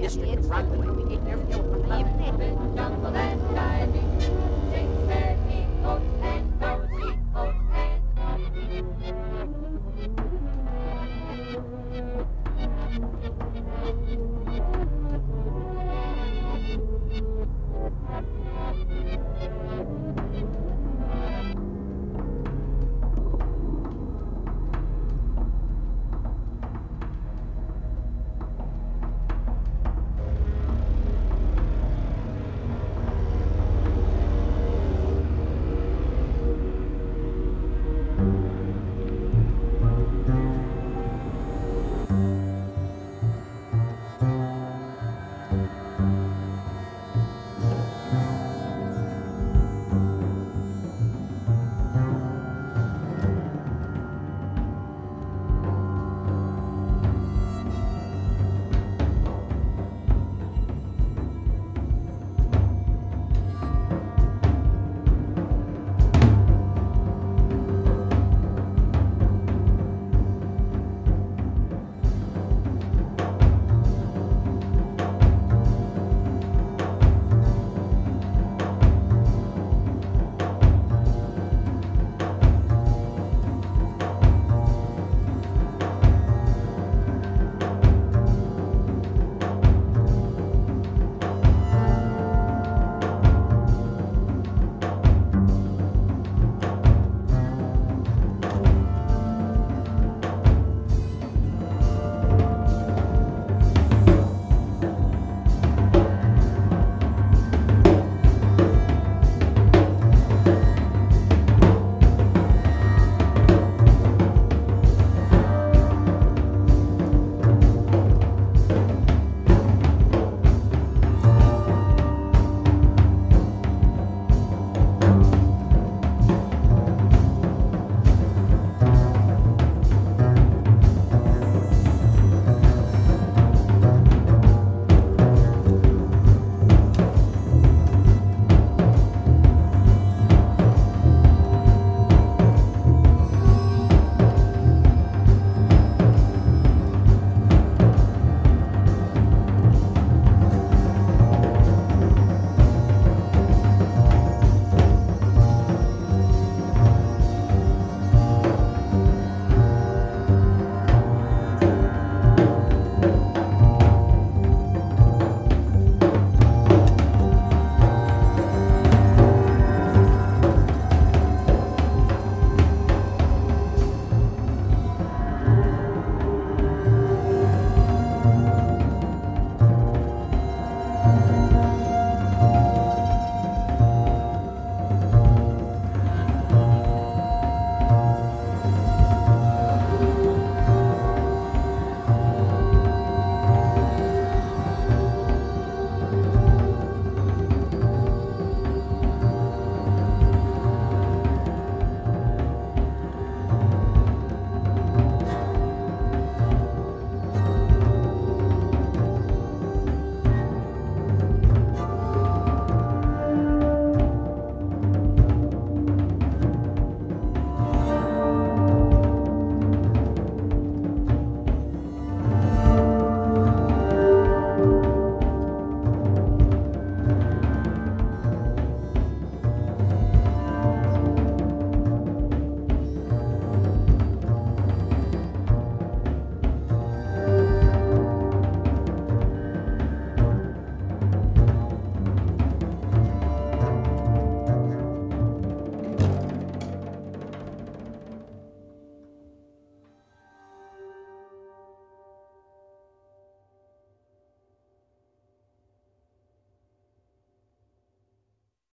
District Broadway.